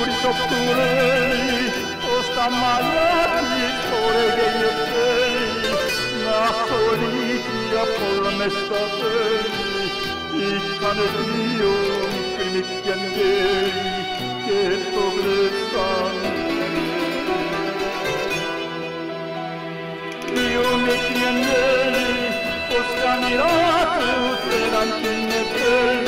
우리 족들이 마야리 소래게 옆들이 나 소리 기가 볼라메스터들이 이칸의 비용 그미견들이 개속을 쌓는 비용의 기견들이 꽃감이라 그때란 길내들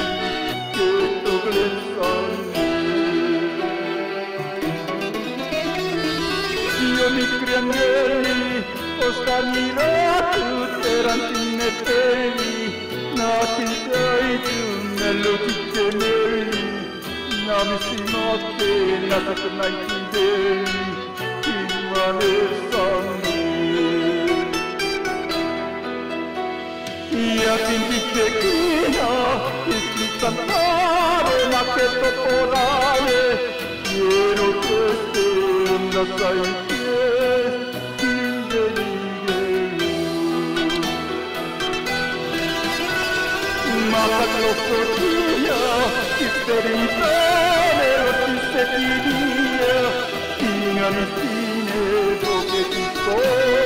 crianelli, o stamirati, erano peli, nati dai giunnello di gemelli, namisi notte, nata mai fedeli, in male sangue. Ia tinti cecchina, il cantare, ma che popolare, iero Oh